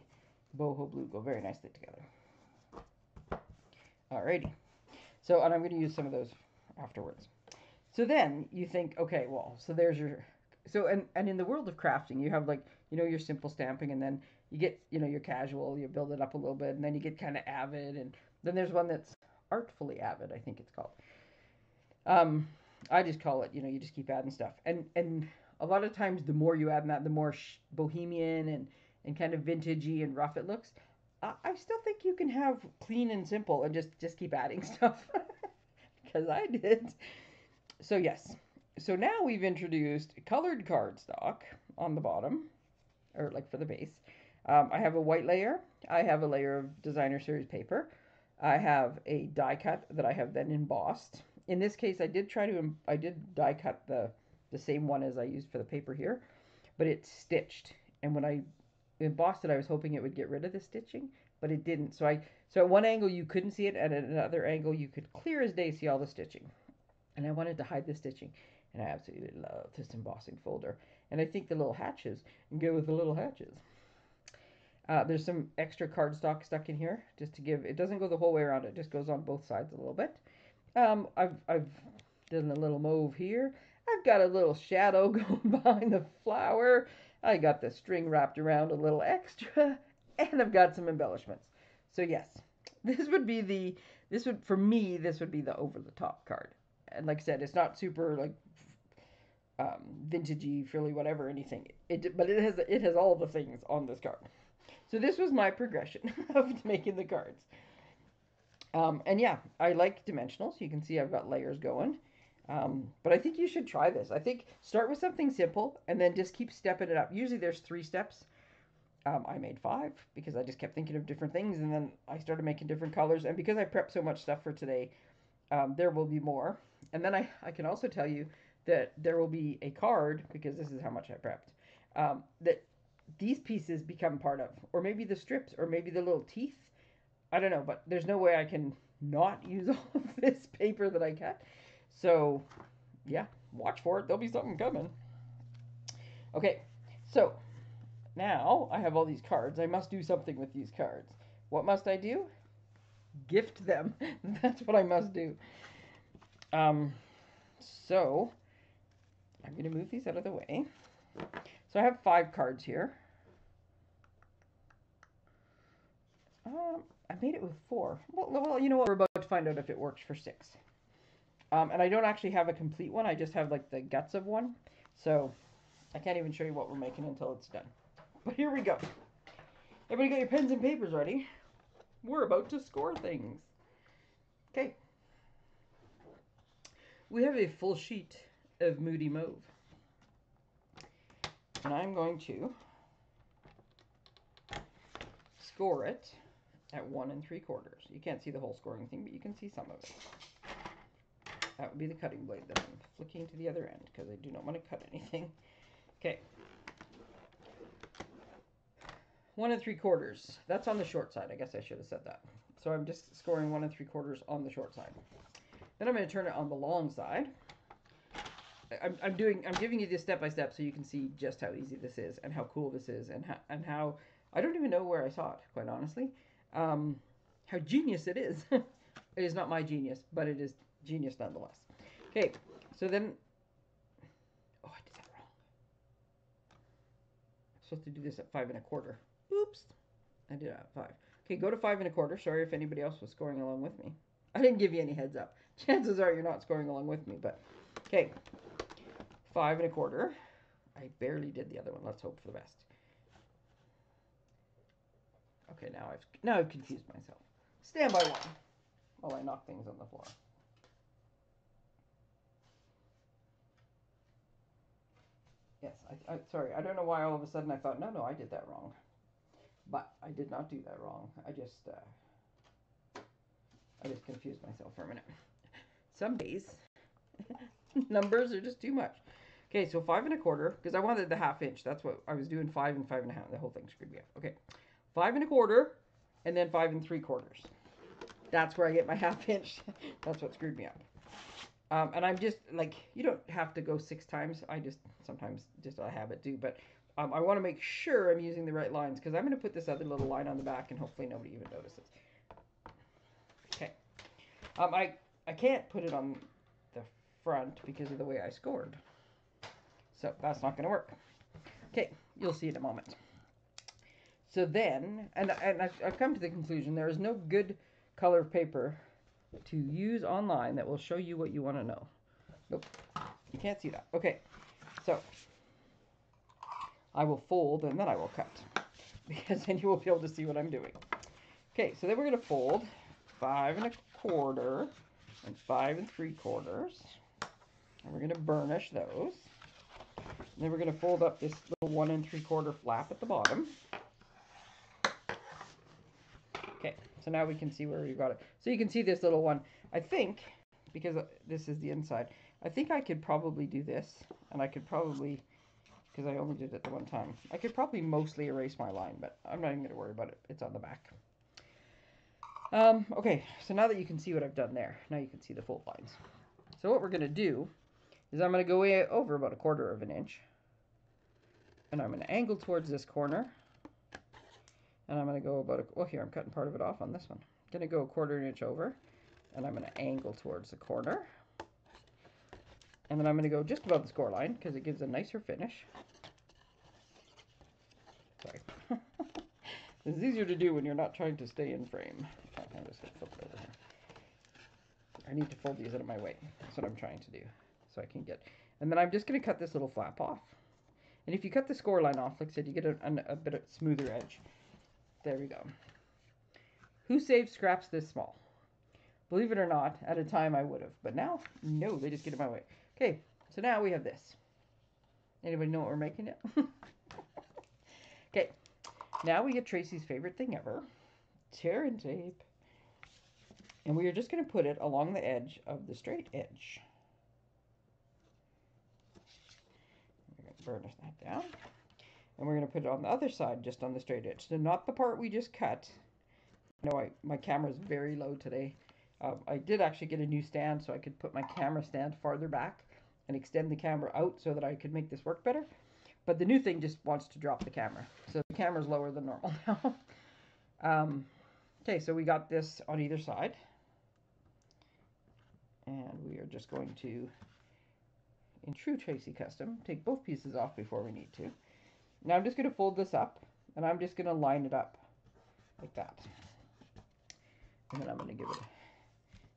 boho blue go very nicely together. Alrighty. So, and I'm going to use some of those afterwards. So then you think, okay, well, so there's your so and and in the world of crafting you have like you know your simple stamping and then you get you know your casual you build it up a little bit and then you get kind of avid and then there's one that's artfully avid i think it's called um i just call it you know you just keep adding stuff and and a lot of times the more you add that the more bohemian and and kind of vintagey and rough it looks I, I still think you can have clean and simple and just just keep adding stuff because i did so yes so now we've introduced colored cardstock on the bottom, or like for the base. Um, I have a white layer. I have a layer of designer series paper. I have a die cut that I have then embossed. In this case, I did try to, I did die cut the, the same one as I used for the paper here, but it's stitched. And when I embossed it, I was hoping it would get rid of the stitching, but it didn't. So I, so at one angle you couldn't see it, and at another angle you could clear as day see all the stitching. And I wanted to hide the stitching. And I absolutely love this embossing folder. And I think the little hatches go with the little hatches. Uh, there's some extra cardstock stuck in here just to give, it doesn't go the whole way around, it just goes on both sides a little bit. Um, I've, I've done a little mauve here. I've got a little shadow going behind the flower. I got the string wrapped around a little extra, and I've got some embellishments. So yes, this would be the, this would, for me, this would be the over the top card. And like I said, it's not super like um, vintagey, frilly, whatever, anything. It, but it has it has all the things on this card. So this was my progression of making the cards. Um, and yeah, I like dimensionals. You can see I've got layers going. Um, but I think you should try this. I think start with something simple and then just keep stepping it up. Usually there's three steps. Um, I made five because I just kept thinking of different things and then I started making different colors. And because I prepped so much stuff for today, um, there will be more. And then I, I can also tell you that there will be a card because this is how much I prepped um, that these pieces become part of, or maybe the strips, or maybe the little teeth. I don't know, but there's no way I can not use all of this paper that I cut. So, yeah, watch for it. There'll be something coming. Okay, so now I have all these cards. I must do something with these cards. What must I do? Gift them. That's what I must do. Um, so I'm going to move these out of the way. So I have five cards here. Um, I made it with four. Well, well, you know what? We're about to find out if it works for six. Um, and I don't actually have a complete one. I just have like the guts of one. So I can't even show you what we're making until it's done. But here we go. Everybody got your pens and papers ready? We're about to score things. Okay. We have a full sheet of Moody Mauve. And I'm going to score it at one and three quarters. You can't see the whole scoring thing, but you can see some of it. That would be the cutting blade that I'm flicking to the other end because I do not want to cut anything. Okay. One and three quarters. That's on the short side. I guess I should have said that. So I'm just scoring one and three quarters on the short side. Then I'm going to turn it on the long side. I'm, I'm doing I'm giving you this step by step so you can see just how easy this is and how cool this is and how, and how I don't even know where I saw it quite honestly um, how genius it is it is not my genius but it is genius nonetheless okay so then oh I did that wrong I'm supposed to do this at five and a quarter oops I did it at five okay go to five and a quarter sorry if anybody else was scoring along with me I didn't give you any heads up chances are you're not scoring along with me but okay five and a quarter. I barely did the other one. Let's hope for the best. Okay, now I've now I've confused myself. Stand by one while I knock things on the floor. Yes, I, I sorry. I don't know why all of a sudden I thought, no, no, I did that wrong. But I did not do that wrong. I just uh, I just confused myself for a minute. Some days numbers are just too much. Okay, so five and a quarter, because I wanted the half inch. That's what I was doing, five and five and a half. The whole thing screwed me up. Okay, five and a quarter, and then five and three quarters. That's where I get my half inch. That's what screwed me up. Um, and I'm just, like, you don't have to go six times. I just, sometimes, just a habit do. But um, I want to make sure I'm using the right lines, because I'm going to put this other little line on the back, and hopefully nobody even notices. Okay. Um, I, I can't put it on the front because of the way I scored. So that's not going to work. Okay, you'll see in a moment. So then, and, and I've, I've come to the conclusion there is no good color of paper to use online that will show you what you want to know. Nope, you can't see that. Okay, so I will fold and then I will cut because then you will be able to see what I'm doing. Okay, so then we're going to fold five and a quarter and five and three quarters. And we're going to burnish those. And then we're going to fold up this little one and three quarter flap at the bottom. Okay, so now we can see where we've got it. So you can see this little one. I think, because this is the inside, I think I could probably do this. And I could probably, because I only did it the one time, I could probably mostly erase my line, but I'm not even going to worry about it. It's on the back. Um, okay, so now that you can see what I've done there, now you can see the fold lines. So what we're going to do is I'm going to go way over about a quarter of an inch. And I'm going to angle towards this corner. And I'm going to go about, a, well here, I'm cutting part of it off on this one. I'm going to go a quarter inch over. And I'm going to angle towards the corner. And then I'm going to go just above the score line because it gives a nicer finish. Sorry. it's easier to do when you're not trying to stay in frame. I'm just going to flip it over here. I need to fold these out of my way. That's what I'm trying to do so I can get, and then I'm just going to cut this little flap off. And if you cut the score line off, like I said, you get a, a, a bit of smoother edge. There we go. Who saved scraps this small? Believe it or not, at a time I would have. But now, no, they just get in my way. Okay, so now we have this. Anybody know what we're making yet? okay, now we get Tracey's favorite thing ever. Tear and tape. And we are just going to put it along the edge of the straight edge. burnish that down. And we're going to put it on the other side, just on the straight edge. So not the part we just cut. No, I, my camera is very low today. Um, I did actually get a new stand so I could put my camera stand farther back and extend the camera out so that I could make this work better. But the new thing just wants to drop the camera. So the camera's lower than normal now. um, okay, so we got this on either side. And we are just going to in true Tracey custom, take both pieces off before we need to. Now I'm just going to fold this up, and I'm just going to line it up like that. And then I'm going to give it,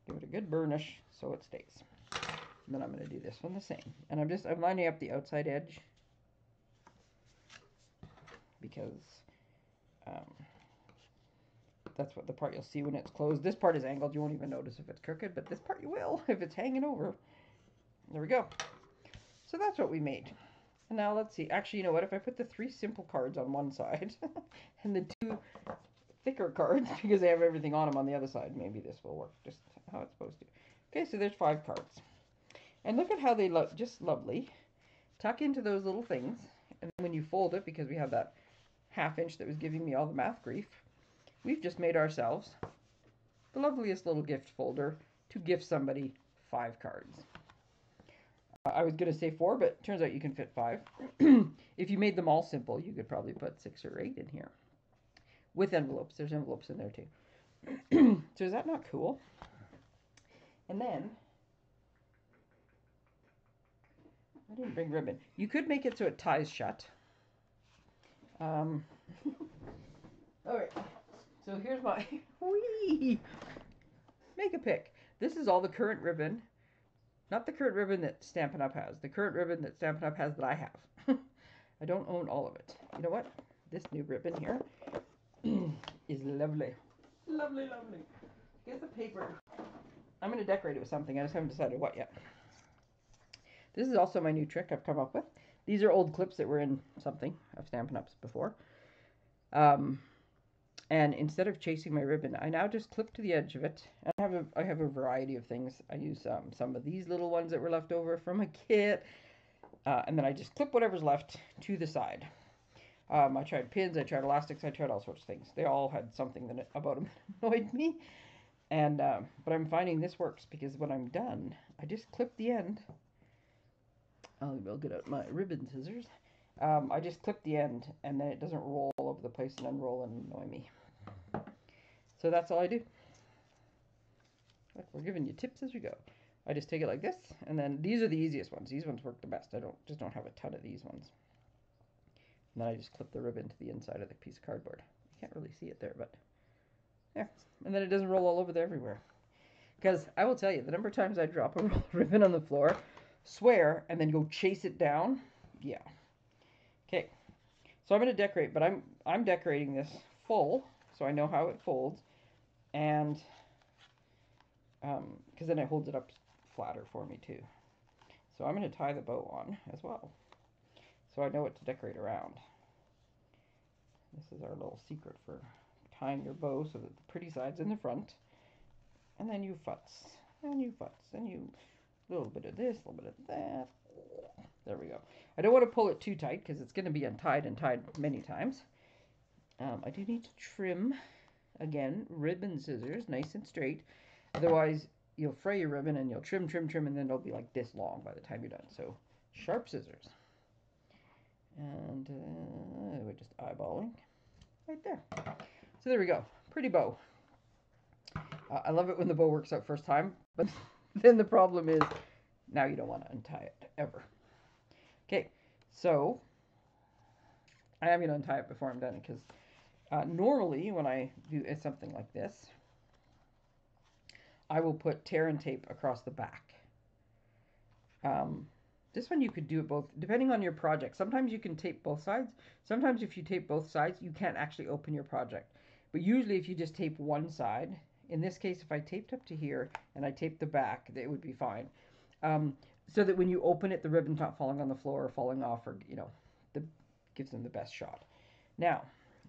give it a good burnish so it stays. And then I'm going to do this one the same. And I'm just, I'm lining up the outside edge because um, that's what the part you'll see when it's closed. This part is angled. You won't even notice if it's crooked, but this part you will if it's hanging over. There we go. So that's what we made. And now let's see. Actually, you know what? If I put the three simple cards on one side and the two thicker cards, because they have everything on them on the other side, maybe this will work just how it's supposed to. Okay, so there's five cards. And look at how they look, just lovely. Tuck into those little things. And when you fold it, because we have that half inch that was giving me all the math grief, we've just made ourselves the loveliest little gift folder to gift somebody five cards. I was going to say four, but turns out you can fit five. if you made them all simple, you could probably put six or eight in here. With envelopes. There's envelopes in there too. so is that not cool? And then, I didn't bring ribbon. You could make it so it ties shut. Um, all right. So here's my, wee, make a pick. This is all the current ribbon not the current ribbon that Stampin' Up! has. The current ribbon that Stampin' Up! has that I have. I don't own all of it. You know what? This new ribbon here is lovely. Lovely, lovely. Get the paper. I'm going to decorate it with something. I just haven't decided what yet. This is also my new trick I've come up with. These are old clips that were in something of Stampin' Up's before. Um, and instead of chasing my ribbon, I now just clip to the edge of it. I have a, I have a variety of things. I use um, some of these little ones that were left over from a kit. Uh, and then I just clip whatever's left to the side. Um, I tried pins, I tried elastics, I tried all sorts of things. They all had something that about them that annoyed me. And uh, but I'm finding this works because when I'm done, I just clip the end. I'll, I'll get out my ribbon scissors. Um, I just clip the end and then it doesn't roll all over the place and unroll and annoy me. So that's all I do. Look, we're giving you tips as we go. I just take it like this, and then these are the easiest ones. These ones work the best. I don't just don't have a ton of these ones. And then I just clip the ribbon to the inside of the piece of cardboard. You can't really see it there, but yeah. And then it doesn't roll all over there everywhere. Because I will tell you, the number of times I drop a ribbon on the floor, swear, and then go chase it down, yeah. So I'm going to decorate, but I'm I'm decorating this full, so I know how it folds, and because um, then it holds it up flatter for me too. So I'm going to tie the bow on as well, so I know what to decorate around. This is our little secret for tying your bow so that the pretty side's in the front, and then you futz, and you futz, and you a little bit of this, a little bit of that. There we go. I don't want to pull it too tight because it's going to be untied and tied many times. Um, I do need to trim, again, ribbon scissors, nice and straight. Otherwise, you'll fray your ribbon and you'll trim, trim, trim, and then it'll be like this long by the time you're done. So, sharp scissors. And uh, we're just eyeballing right there. So there we go. Pretty bow. Uh, I love it when the bow works out first time, but then the problem is now you don't want to untie it ever. Okay, so I am going to untie it before I'm done because uh, normally when I do something like this, I will put tear and tape across the back. Um, this one you could do it both, depending on your project. Sometimes you can tape both sides. Sometimes if you tape both sides, you can't actually open your project. But usually if you just tape one side, in this case, if I taped up to here and I taped the back, it would be fine. Um, so that when you open it, the ribbon's not falling on the floor or falling off or, you know, the, gives them the best shot. Now,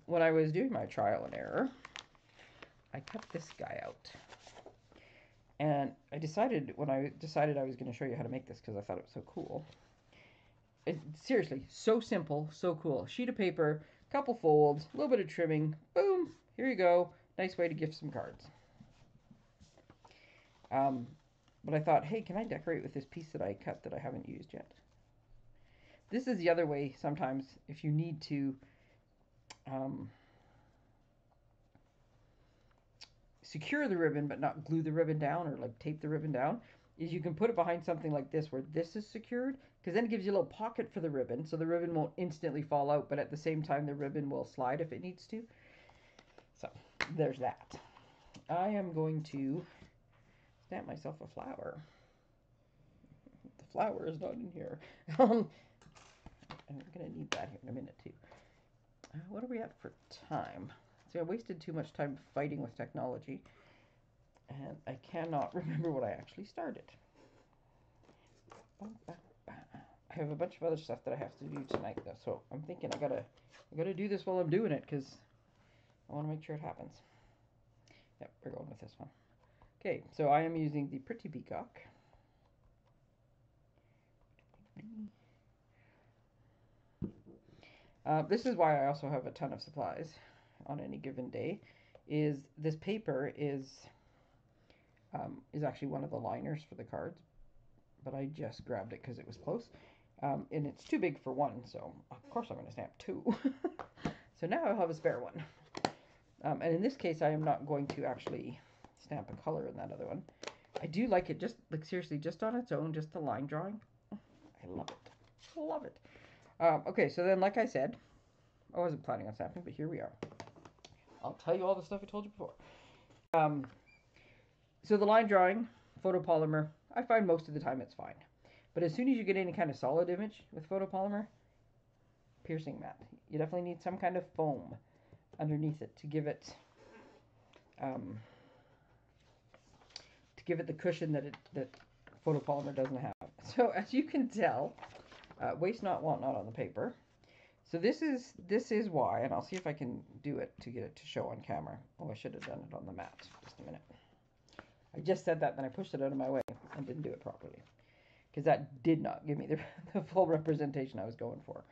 when I was doing my trial and error, I cut this guy out. And I decided, when I decided I was going to show you how to make this because I thought it was so cool. It, seriously, so simple, so cool. Sheet of paper, couple folds, a little bit of trimming, boom, here you go. Nice way to gift some cards. Um, but I thought, hey, can I decorate with this piece that I cut that I haven't used yet? This is the other way sometimes if you need to um, secure the ribbon but not glue the ribbon down or like tape the ribbon down is you can put it behind something like this where this is secured because then it gives you a little pocket for the ribbon so the ribbon won't instantly fall out but at the same time the ribbon will slide if it needs to. So there's that. I am going to stamp myself a flower. The flower is not in here. Um, I'm going to need that here in a minute too. Uh, what are we at for time? See, I wasted too much time fighting with technology, and I cannot remember what I actually started. I have a bunch of other stuff that I have to do tonight, though, so I'm thinking I gotta, I gotta do this while I'm doing it, because I want to make sure it happens. Yep, we're going with this one. Okay, so I am using the Pretty Peacock. Uh, this is why I also have a ton of supplies on any given day. Is this paper is um, is actually one of the liners for the cards, but I just grabbed it because it was close, um, and it's too big for one, so of course I'm going to stamp two. so now I'll have a spare one. Um, and in this case, I am not going to actually stamp a color in that other one. I do like it just, like seriously, just on its own, just the line drawing. I love it. Love it. Um, okay, so then, like I said, I wasn't planning on stamping, but here we are. I'll tell you all the stuff I told you before. Um, so the line drawing, photopolymer, I find most of the time it's fine. But as soon as you get any kind of solid image with photopolymer, piercing mat. You definitely need some kind of foam underneath it to give it um, give it the cushion that it that photopolymer doesn't have. So as you can tell, uh, waste not, want not on the paper. So this is this is why, and I'll see if I can do it to get it to show on camera. Oh, I should have done it on the mat. Just a minute. I just said that, then I pushed it out of my way and didn't do it properly. Because that did not give me the, the full representation I was going for.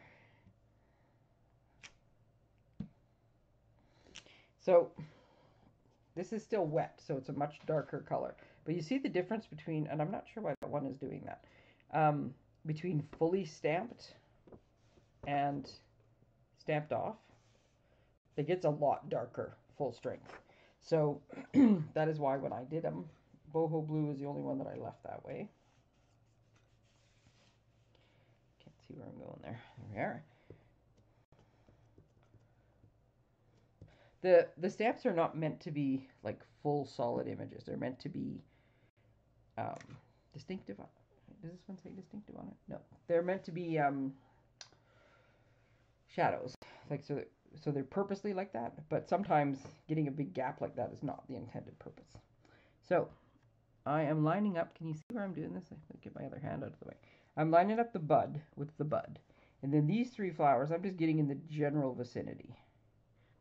So this is still wet, so it's a much darker color. But you see the difference between, and I'm not sure why that one is doing that, um, between fully stamped and stamped off. It gets a lot darker, full strength. So that is why when I did them, boho blue is the only one that I left that way. Can't see where I'm going there. There we are. The, the stamps are not meant to be like full solid images. They're meant to be um, distinctive. Does this one say distinctive on it? No. They're meant to be um, shadows. Like so, so they're purposely like that. But sometimes getting a big gap like that is not the intended purpose. So I am lining up. Can you see where I'm doing this? I get my other hand out of the way. I'm lining up the bud with the bud. And then these three flowers, I'm just getting in the general vicinity.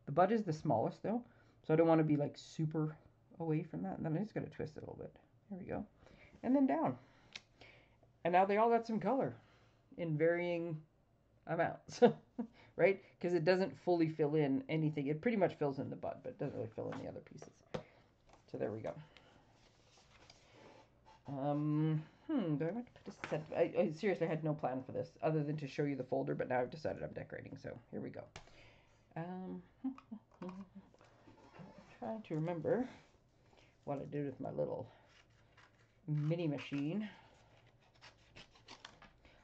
The bud is the smallest though, so I don't want to be like super away from that. And then I'm just going to twist it a little bit. There we go. And then down. And now they all got some color in varying amounts, right? Because it doesn't fully fill in anything. It pretty much fills in the bud, but it doesn't really fill in the other pieces. So there we go. Um, hmm, do I want to put a set? I, I seriously had no plan for this other than to show you the folder, but now I've decided I'm decorating, so here we go. Um, I'm trying to remember what I did with my little mini machine.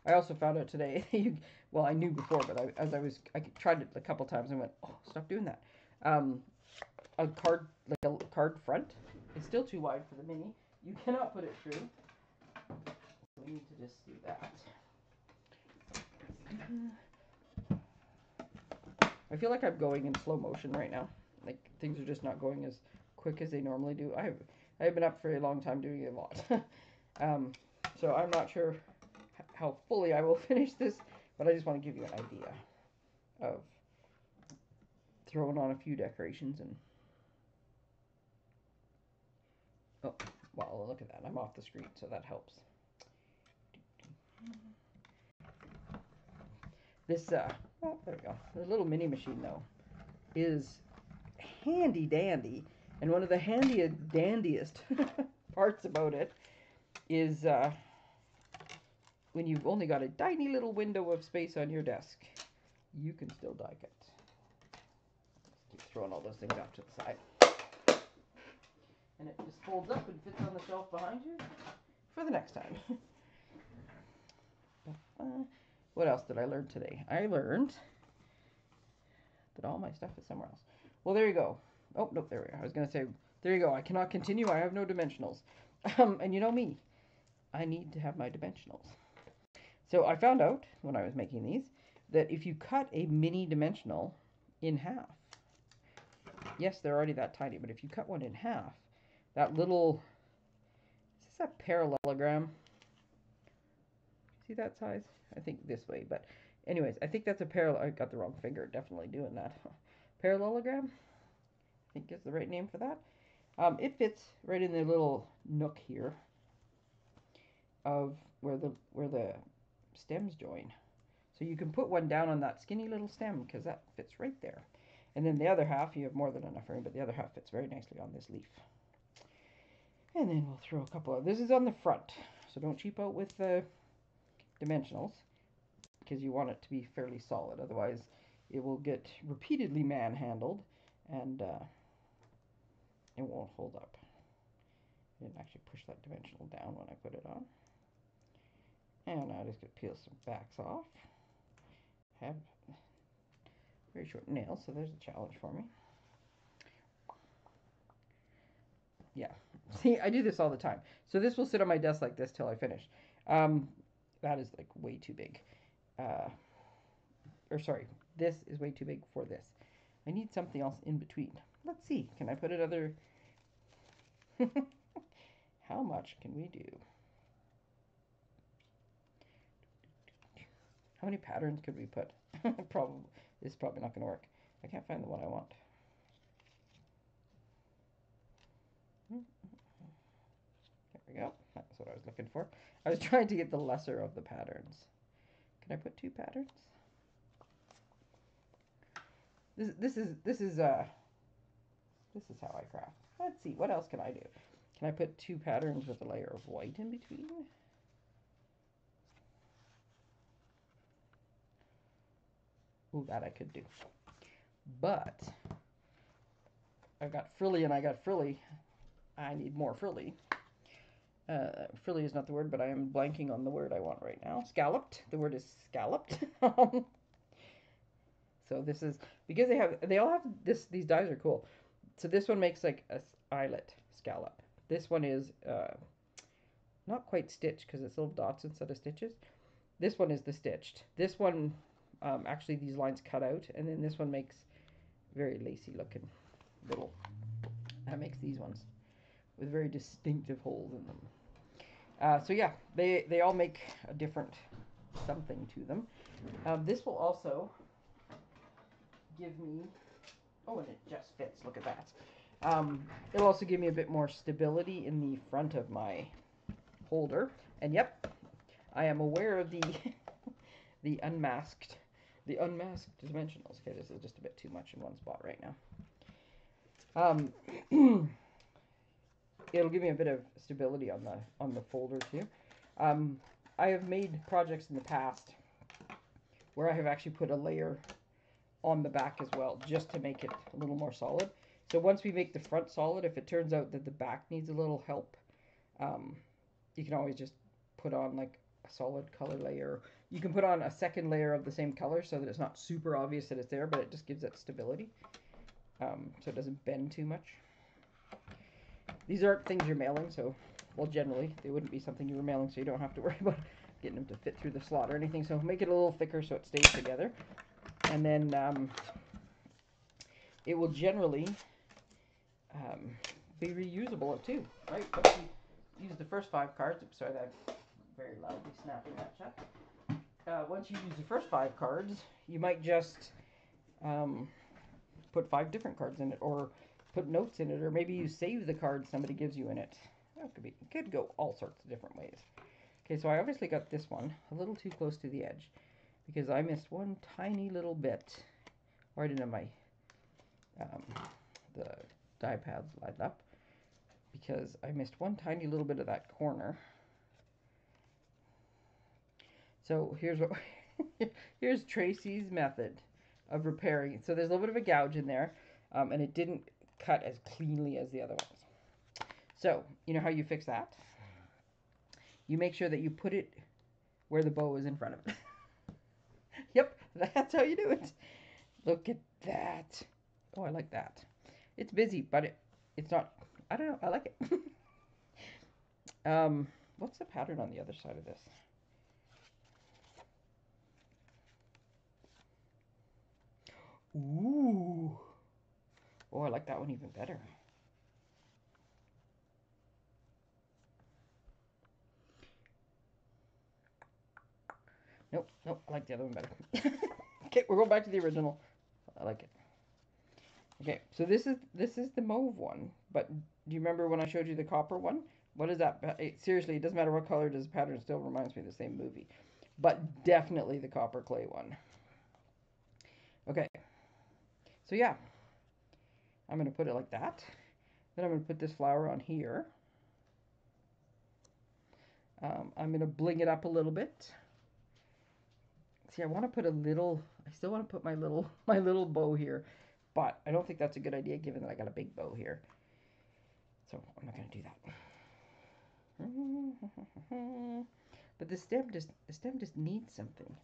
I also found out today, you, well, I knew before, but I, as I was, I tried it a couple times and went, oh, stop doing that. Um, a card, like a card front, is still too wide for the mini. You cannot put it through. We need to just do that. I feel like I'm going in slow motion right now. Like things are just not going as quick as they normally do. I have I've been up for a long time doing a lot. um, so I'm not sure how fully I will finish this, but I just want to give you an idea of throwing on a few decorations and oh well look at that I'm off the screen so that helps this uh Oh, there we go. The little mini machine, though, is handy dandy. And one of the handiest, dandiest parts about it is uh, when you've only got a tiny little window of space on your desk, you can still die cut. Keep throwing all those things out to the side. And it just folds up and fits on the shelf behind you for the next time. what else did I learn today? I learned that all my stuff is somewhere else. Well, there you go. Oh, nope, there we are. I was going to say, there you go. I cannot continue. I have no dimensionals. Um, and you know me. I need to have my dimensionals. So I found out when I was making these that if you cut a mini dimensional in half. Yes, they're already that tiny, but if you cut one in half, that little, is this a parallelogram? See that size? I think this way, but anyways, I think that's a parallel, I got the wrong finger, definitely doing that. Parallelogram, think is the right name for that. Um, it fits right in the little nook here of where the where the stems join. So you can put one down on that skinny little stem because that fits right there. And then the other half, you have more than enough room, but the other half fits very nicely on this leaf. And then we'll throw a couple of, this is on the front, so don't cheap out with the dimensionals because you want it to be fairly solid. Otherwise, it will get repeatedly manhandled and uh, it won't hold up. I didn't actually push that dimensional down when I put it on. And I just going to peel some backs off. have very short nails, so there's a challenge for me. Yeah, see, I do this all the time. So this will sit on my desk like this till I finish. Um, that is like way too big. Uh, or sorry, this is way too big for this. I need something else in between. Let's see, can I put another... How much can we do? How many patterns could we put? probably this is probably not going to work. I can't find the one I want. There we go. That's what I was looking for. I was trying to get the lesser of the patterns. Can I put two patterns? This this is this is uh this is how I craft. Let's see, what else can I do? Can I put two patterns with a layer of white in between? Oh, that I could do. But I got frilly and I got frilly. I need more frilly. Uh, frilly is not the word, but I am blanking on the word I want right now. Scalloped. The word is scalloped. so this is because they have they all have this. These dies are cool. So this one makes like a eyelet scallop. This one is uh, not quite stitched because it's little dots instead of stitches. This one is the stitched. This one um, actually these lines cut out and then this one makes very lacy looking little that makes these ones with very distinctive holes in them uh, so yeah they they all make a different something to them um, this will also give me oh and it just fits look at that um, it'll also give me a bit more stability in the front of my holder and yep I am aware of the the unmasked the unmasked dimensionals. Okay, this is just a bit too much in one spot right now. Um, it'll give me a bit of stability on the on the folder too. Um, I have made projects in the past where I have actually put a layer on the back as well, just to make it a little more solid. So once we make the front solid, if it turns out that the back needs a little help, um, you can always just put on like a solid color layer you can put on a second layer of the same color so that it's not super obvious that it's there, but it just gives it stability. Um, so it doesn't bend too much. These aren't things you're mailing, so, well, generally, they wouldn't be something you were mailing, so you don't have to worry about getting them to fit through the slot or anything. So make it a little thicker so it stays together. And then um, it will generally um, be reusable too, right? Once you use the first five cards, oops, sorry, I'm very loudly snapping that shut uh, once you use the first five cards, you might just um, put five different cards in it, or put notes in it, or maybe you save the card somebody gives you in it. That could be could go all sorts of different ways. Okay, so I obviously got this one a little too close to the edge because I missed one tiny little bit. Or I didn't have my um, the die pads lined up because I missed one tiny little bit of that corner. So here's what here's Tracey's method of repairing. It. So there's a little bit of a gouge in there, um, and it didn't cut as cleanly as the other ones. So you know how you fix that? You make sure that you put it where the bow is in front of it. yep, that's how you do it. Look at that. Oh, I like that. It's busy, but it it's not. I don't know. I like it. um, what's the pattern on the other side of this? Ooh. Oh, I like that one even better. Nope, nope, I like the other one better. okay, we're going back to the original. I like it. Okay, so this is this is the mauve one, but do you remember when I showed you the copper one? What is that? It, seriously, it doesn't matter what color the pattern still reminds me of the same movie. But definitely the copper clay one. Okay, so yeah, I'm going to put it like that. Then I'm to put this flower on here. Um, I'm going to bling it up a little bit. See, I want to put a little, I still want to put my little, my little bow here, but I don't think that's a good idea given that I got a big bow here. So I'm not going to do that. but the stem just, the stem just needs something.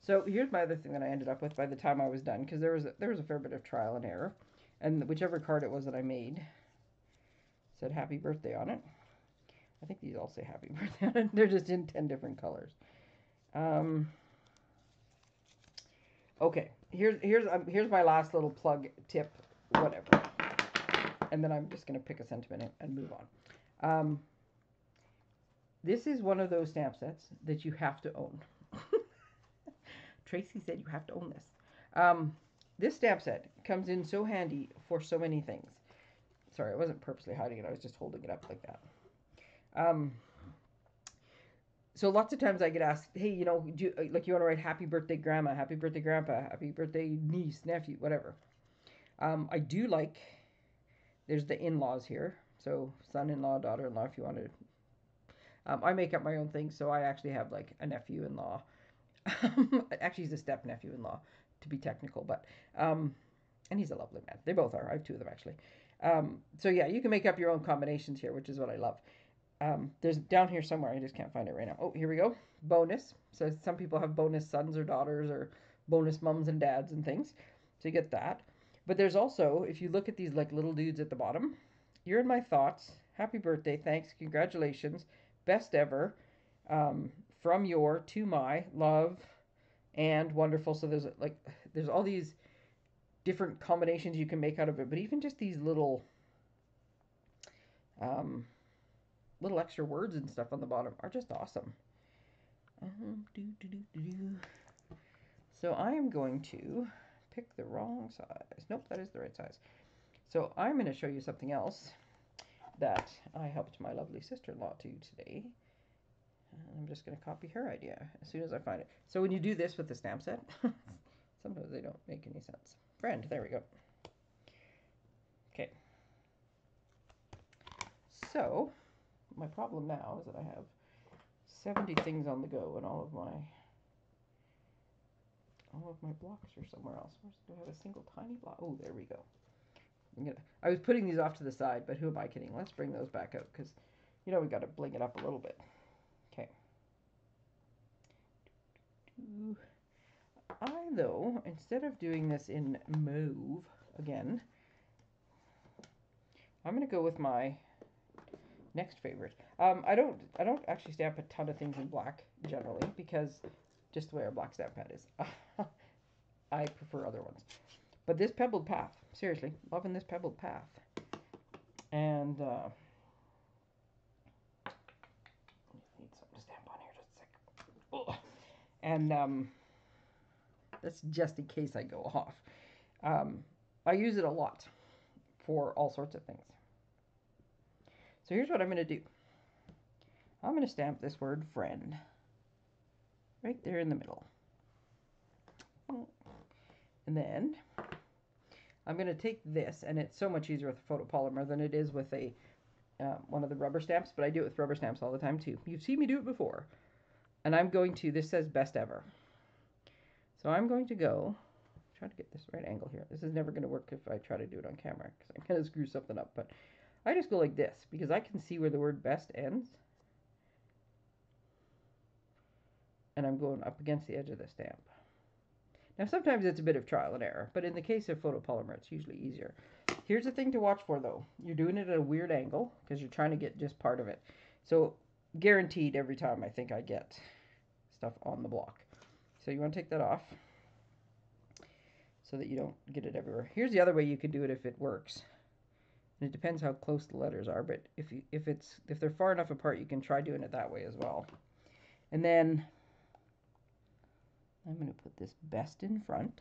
So here's my other thing that I ended up with by the time I was done, because there was a, there was a fair bit of trial and error, and whichever card it was that I made said happy birthday on it. I think these all say happy birthday on it. They're just in 10 different colors. Um, Okay, here's here's um, here's my last little plug tip, whatever, and then I'm just gonna pick a sentiment and, move on. Um, this is one of those stamp sets that you have to own. Tracey said you have to own this. Um, this stamp set comes in so handy for so many things. Sorry, I wasn't purposely hiding it. I was just holding it up like that. Um, so lots of times I get asked, hey, you know, do you, like you want to write happy birthday grandma, happy birthday grandpa, happy birthday niece, nephew, whatever. Um, I do like, there's the in-laws here. So son-in-law, daughter-in-law, if you wanted. Um, I make up my own things, so I actually have like a nephew-in-law. actually, he's a step-nephew-in-law, to be technical, but, um, and he's a lovely man. They both are. I have two of them, actually. Um, so yeah, you can make up your own combinations here, which is what I love. Um, there's down here somewhere. I just can't find it right now. Oh, here we go. Bonus. So some people have bonus sons or daughters or bonus mums and dads and things. So you get that. But there's also, if you look at these like little dudes at the bottom, you're in my thoughts. Happy birthday. Thanks. Congratulations. Best ever. Um, from your to my love and wonderful. So there's like there's all these different combinations you can make out of it. But even just these little um, little extra words and stuff on the bottom are just awesome. Um, doo, doo, doo, so I am going to pick the wrong size. Nope, that is the right size. So I'm going to show you something else that I helped my lovely sister-in-law do today. I'm just going to copy her idea as soon as I find it. So when you do this with the stamp set, sometimes they don't make any sense. Friend, there we go. Okay. So my problem now is that I have 70 things on the go and all of my all of my blocks are somewhere else. Where's, do I have a single tiny block? Oh, there we go. Gonna, i was putting these off to the side, but who am I kidding? Let's bring those back out because, you know, we got to bling it up a little bit. Okay. I, though, instead of doing this in mauve again, I'm going to go with my next favorite. Um, I don't I don't actually stamp a ton of things in black generally because just the way our black stamp pad is. I prefer other ones. But this pebbled path, seriously, loving this pebbled path. And uh, need something to stamp on here just a. And um, that's just in case I go off. Um, I use it a lot for all sorts of things. So here's what I'm going to do. I'm going to stamp this word friend right there in the middle. And then I'm going to take this, and it's so much easier with a photopolymer than it is with a uh, one of the rubber stamps, but I do it with rubber stamps all the time too. You've seen me do it before. And I'm going to, this says best ever. So I'm going to go, try to get this right angle here. This is never going to work if I try to do it on camera because I'm going to screw something up. But I just go like this because I can see where the word best ends. And I'm going up against the edge of the stamp. Now sometimes it's a bit of trial and error, but in the case of photopolymer it's usually easier. Here's the thing to watch for though. You're doing it at a weird angle because you're trying to get just part of it. So guaranteed every time I think I get stuff on the block. So you want to take that off. so that you don't get it everywhere. Here's the other way you can do it if it works. And it depends how close the letters are, but if you, if it's if they're far enough apart, you can try doing it that way as well. And then I'm going to put this best in front.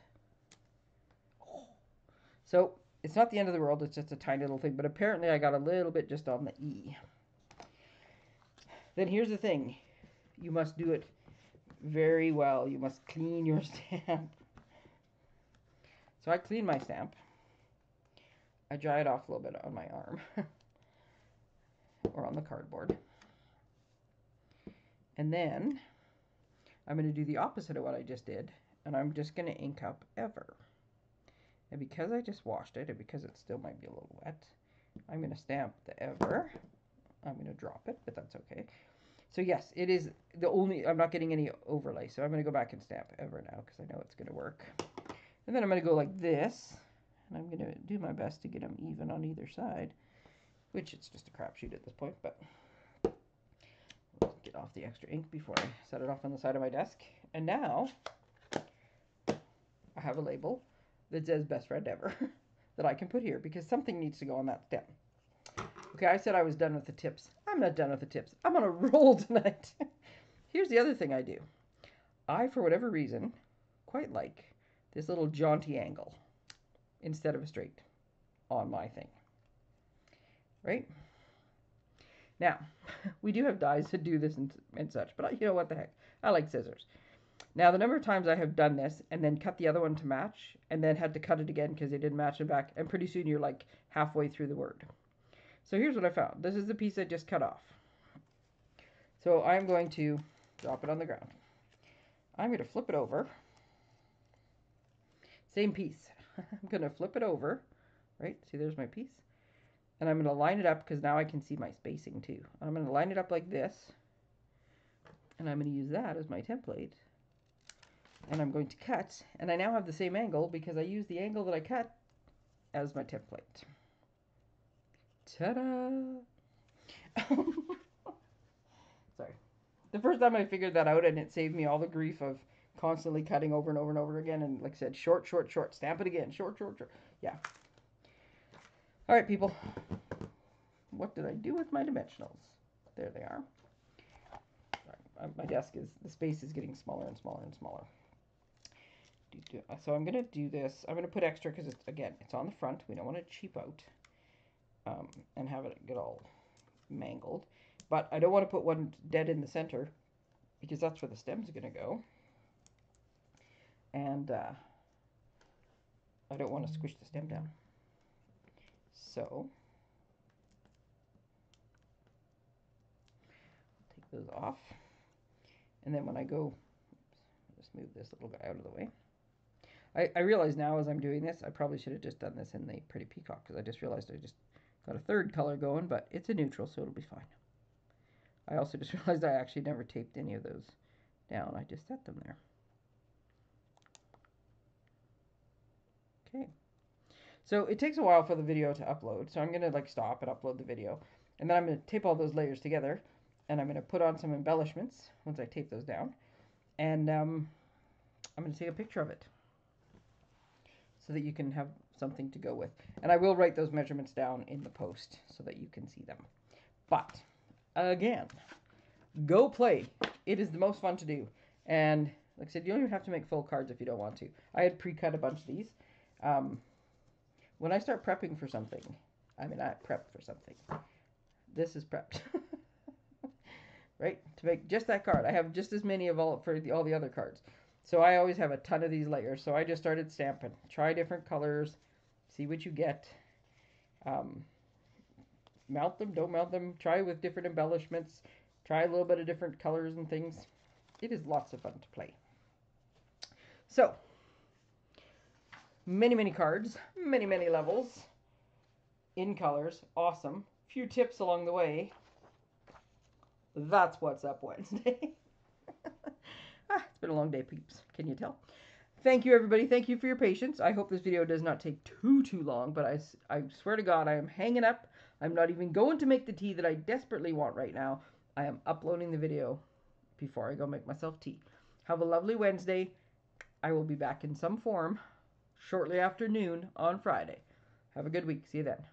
So it's not the end of the world, it's just a tiny little thing, but apparently I got a little bit just on the E. Then here's the thing. You must do it very well. You must clean your stamp. So I clean my stamp. I dry it off a little bit on my arm or on the cardboard. And then I'm going to do the opposite of what I just did. And I'm just going to ink up ever. And because I just washed it, and because it still might be a little wet, I'm going to stamp the ever. I'm going to drop it, but that's okay. So yes, it is the only, I'm not getting any overlay. So I'm going to go back and stamp ever now because I know it's going to work. And then I'm going to go like this. And I'm going to do my best to get them even on either side. Which it's just a crapshoot at this point, but get off the extra ink before I set it off on the side of my desk. And now I have a label that says best friend ever that I can put here because something needs to go on that stem. Okay, I said I was done with the tips. I'm not done with the tips. I'm on a roll tonight. Here's the other thing I do. I, for whatever reason, quite like this little jaunty angle instead of a straight on my thing. Right? Now, we do have dies to do this and, and such, but you know what the heck? I like scissors. Now, the number of times I have done this and then cut the other one to match and then had to cut it again because they didn't match it back, and pretty soon you're like halfway through the word. So here's what I found. This is the piece I just cut off. So I'm going to drop it on the ground. I'm going to flip it over. Same piece. I'm going to flip it over, right? See, there's my piece. And I'm going to line it up because now I can see my spacing too. I'm going to line it up like this. And I'm going to use that as my template. And I'm going to cut. And I now have the same angle because I use the angle that I cut as my template. Ta-da! Sorry. The first time I figured that out and it saved me all the grief of constantly cutting over and over and over again. And like I said, short, short, short. Stamp it again. Short, short, short. Yeah. All right, people. What did I do with my dimensionals? There they are. My desk is, the space is getting smaller and smaller and smaller. So I'm going to do this. I'm going to put extra because, it's again, it's on the front. We don't want to cheap out um, and have it get all mangled. But I don't want to put one dead in the center because that's where the stem's going to go. And uh, I don't want to squish the stem down. So, take those off. And then when I go, oops, just move this little guy out of the way. I, I realize now as I'm doing this, I probably should have just done this in the Pretty Peacock because I just realized I just got a third color going, but it's a neutral, so it'll be fine. I also just realized I actually never taped any of those down. I just set them there. Okay. So it takes a while for the video to upload. So I'm going to like stop and upload the video. And then I'm going to tape all those layers together. And I'm going to put on some embellishments once I tape those down. And um, I'm going to take a picture of it. So that you can have something to go with. And I will write those measurements down in the post so that you can see them. But, again, go play. It is the most fun to do. And, like I said, you don't even have to make full cards if you don't want to. I had pre-cut a bunch of these. Um, when I start prepping for something, I mean, I prep for something. This is prepped. right? To make just that card. I have just as many of all for the, all the other cards. So I always have a ton of these layers. So I just started stamping. Try different colors. See what you get. Um, mount them, don't mount them. Try with different embellishments. Try a little bit of different colors and things. It is lots of fun to play. So, many, many cards, many, many levels in colors. Awesome. Few tips along the way. That's what's up Wednesday. ah, it's been a long day, peeps. Can you tell? Thank you, everybody. Thank you for your patience. I hope this video does not take too, too long, but I, I swear to God, I am hanging up. I'm not even going to make the tea that I desperately want right now. I am uploading the video before I go make myself tea. Have a lovely Wednesday. I will be back in some form shortly after noon on Friday. Have a good week. See you then.